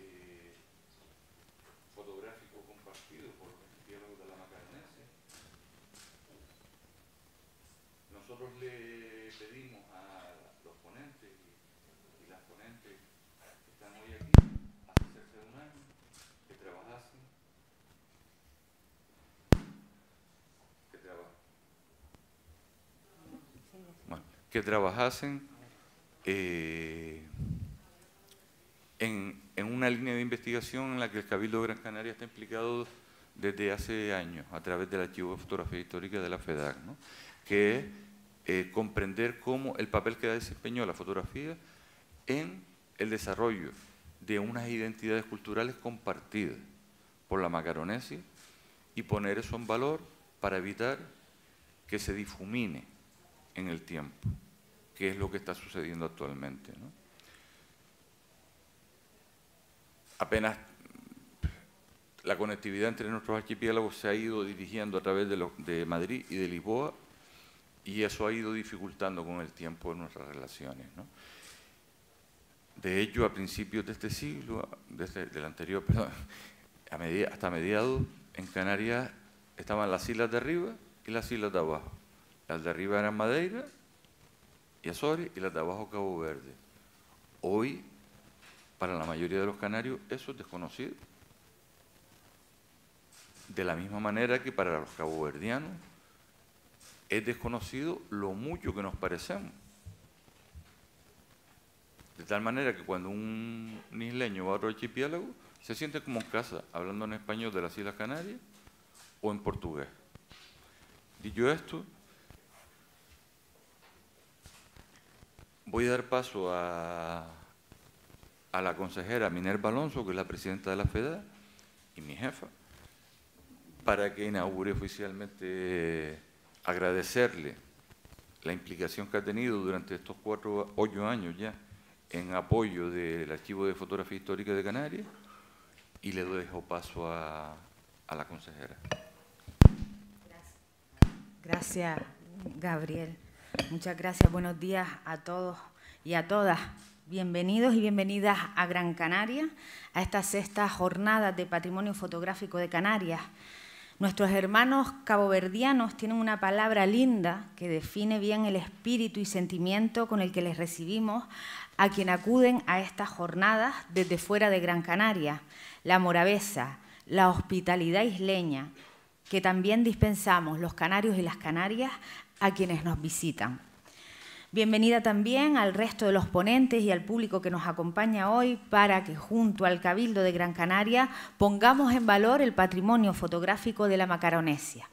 eh, fotográfico compartido por los archipiélagos de la Macaronesia. Nosotros le pedimos a los ponentes y, y las ponentes que están hoy aquí, hace cerca de un año, que trabajasen, que, traba- bueno, que trabajasen eh, en, en una línea de investigación en la que el Cabildo de Gran Canaria está implicado desde hace años a través del Archivo de Fotografía Histórica de la FEDAC, que es eh, comprender cómo el papel que desempeñó la fotografía en el desarrollo de unas identidades culturales compartidas por la Macaronesia y poner eso en valor para evitar que se difumine en el tiempo, que es lo que está sucediendo actualmente. Apenas la conectividad entre nuestros archipiélagos se ha ido dirigiendo a través de, Madrid y de Lisboa y eso ha ido dificultando con el tiempo nuestras relaciones. De hecho, a principios de este siglo, desde del anterior, hasta mediados, en Canarias estaban las islas de arriba y las islas de abajo. Las de arriba eran Madeira y Azores y las de abajo Cabo Verde. Hoy, para la mayoría de los canarios, eso es desconocido. De la misma manera que para los caboverdianos es desconocido lo mucho que nos parecemos. De tal manera que cuando un, isleño va a otro archipiélago, se siente como en casa, hablando en español de las Islas Canarias o en portugués. Dicho esto, voy a dar paso a, a la consejera Minerva Alonso, que es la presidenta de la FEDA, y mi jefa, para que inaugure oficialmente, eh, agradecerle la implicación que ha tenido durante estos cuatro, ocho años ya en apoyo del Archivo de Fotografía Histórica de Canarias y le dejo paso a, a la consejera. Gracias, Gabriel. Muchas gracias. Buenos días a todos y a todas. Bienvenidos y bienvenidas a Gran Canaria, a esta sexta jornada de Patrimonio Fotográfico de Canarias. Nuestros hermanos caboverdianos tienen una palabra linda que define bien el espíritu y sentimiento con el que les recibimos a quien acuden a estas jornadas desde fuera de Gran Canaria, la moravesa, la hospitalidad isleña, que también dispensamos los canarios y las canarias a quienes nos visitan. Bienvenida también al resto de los ponentes y al público que nos acompaña hoy para que junto al Cabildo de Gran Canaria pongamos en valor el patrimonio fotográfico de la Macaronesia.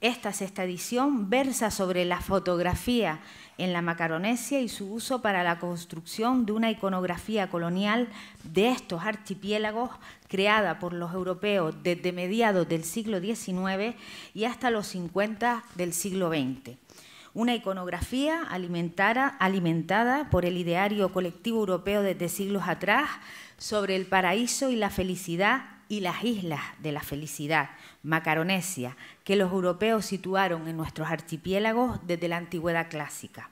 Esta sexta edición versa sobre la fotografía en la Macaronesia y su uso para la construcción de una iconografía colonial de estos archipiélagos creada por los europeos desde mediados del siglo XIX y hasta los 50 del siglo XX. Una iconografía alimentada, por el ideario colectivo europeo desde siglos atrás sobre el paraíso y la felicidad y las islas de la felicidad, Macaronesia, que los europeos situaron en nuestros archipiélagos desde la antigüedad clásica.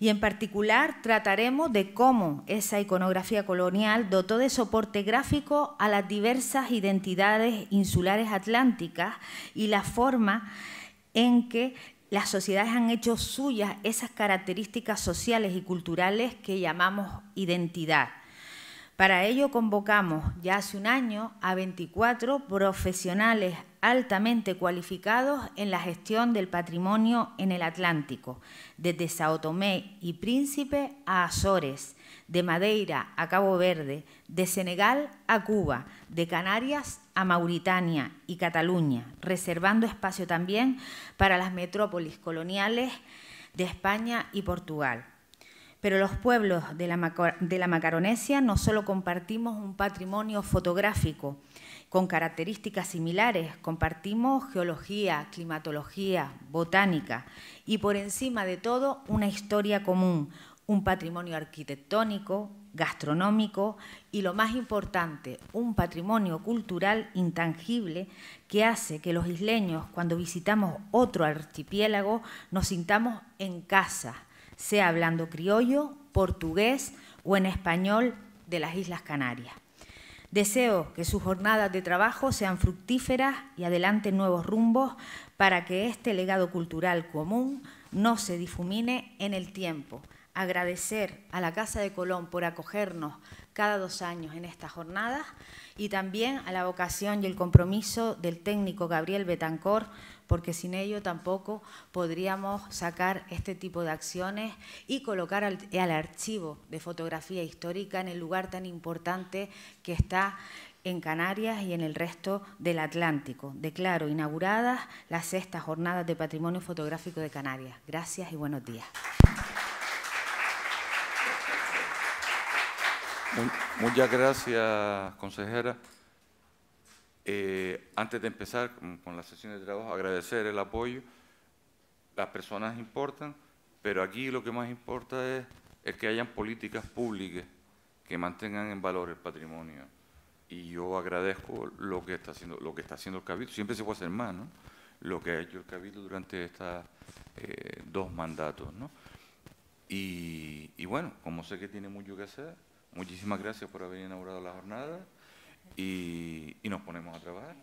Y en particular trataremos de cómo esa iconografía colonial dotó de soporte gráfico a las diversas identidades insulares atlánticas y la forma en que las sociedades han hecho suyas esas características sociales y culturales que llamamos identidad. Para ello convocamos ya hace un año a 24 profesionales altamente cualificados en la gestión del patrimonio en el Atlántico, desde Sao Tomé y Príncipe a Azores, de Madeira a Cabo Verde, de Senegal a Cuba, de Canarias a Mauritania y Cataluña, reservando espacio también para las metrópolis coloniales de España y Portugal. Pero los pueblos de la, Macaronesia no solo compartimos un patrimonio fotográfico con características similares, compartimos geología, climatología, botánica y por encima de todo una historia común, un patrimonio arquitectónico, gastronómico y lo más importante, un patrimonio cultural intangible que hace que los isleños cuando visitamos otro archipiélago nos sintamos en casa, sea hablando criollo, portugués o en español de las Islas Canarias. Deseo que sus jornadas de trabajo sean fructíferas y adelanten nuevos rumbos para que este legado cultural común no se difumine en el tiempo. Agradecer a la Casa de Colón por acogernos cada dos años en estas jornadas y también a la vocación y el compromiso del técnico Gabriel Betancor porque sin ello tampoco podríamos sacar este tipo de acciones y colocar al, archivo de fotografía histórica en el lugar tan importante que está en Canarias y en el resto del Atlántico. Declaro inauguradas las sextas jornadas de patrimonio fotográfico de Canarias. Gracias y buenos días. Muchas gracias, consejera. Eh, antes de empezar con, la sesión de trabajo, agradecer el apoyo. Las personas importan, pero aquí lo que más importa es, que hayan políticas públicas que mantengan en valor el patrimonio. Y yo agradezco lo que está haciendo, lo que está haciendo el Cabildo. Siempre se puede hacer más, ¿no? Lo que ha hecho el Cabildo durante estos eh, dos mandatos, ¿no? Y, y bueno, como sé que tiene mucho que hacer, muchísimas gracias por haber inaugurado la jornada y, nos ponemos a trabajar.